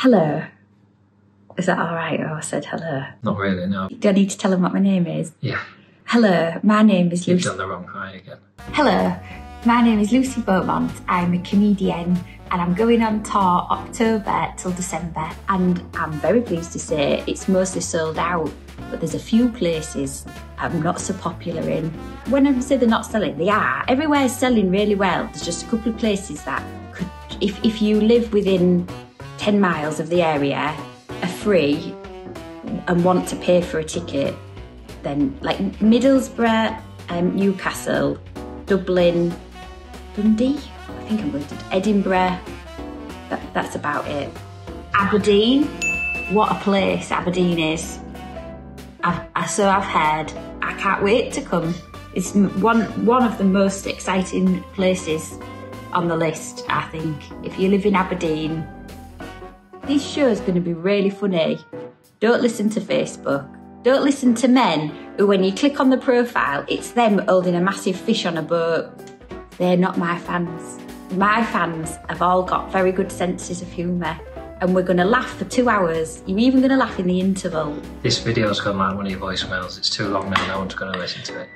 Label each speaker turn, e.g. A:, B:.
A: Hello. Is that all right? Oh, I said hello.
B: Not really, no.
A: Do I need to tell them what my name is?
B: Yeah,
A: Hello, my name is
B: you've
A: Lucy.
B: done the wrong hi again.
A: Hello, my name is Lucy Beaumont. I'm a comedian and I'm going on tour October till December. And I'm very pleased to say it's mostly sold out, but there's a few places I'm not so popular in. When I say they're not selling, they are. Everywhere's selling really well. There's just a couple of places that could, if, if you live within 10 miles of the area, are free and want to pay for a ticket, then like Middlesbrough, um, Newcastle, Dublin, Dundee. I think I'm going to Edinburgh. That, that's about it. Aberdeen. What a place Aberdeen is. I've, I, so I've heard. I can't wait to come. It's one one of the most exciting places on the list. I think if you live in Aberdeen, this show is going to be really funny. Don't listen to Facebook. Don't listen to men who, when you click on the profile, it's them holding a massive fish on a boat. They're not my fans. My fans have all got very good senses of humour, and we're going to laugh for two hours. You're even going to laugh in the interval.
B: This video's gone like one of your voicemails. It's too long now, no one's going to listen to it.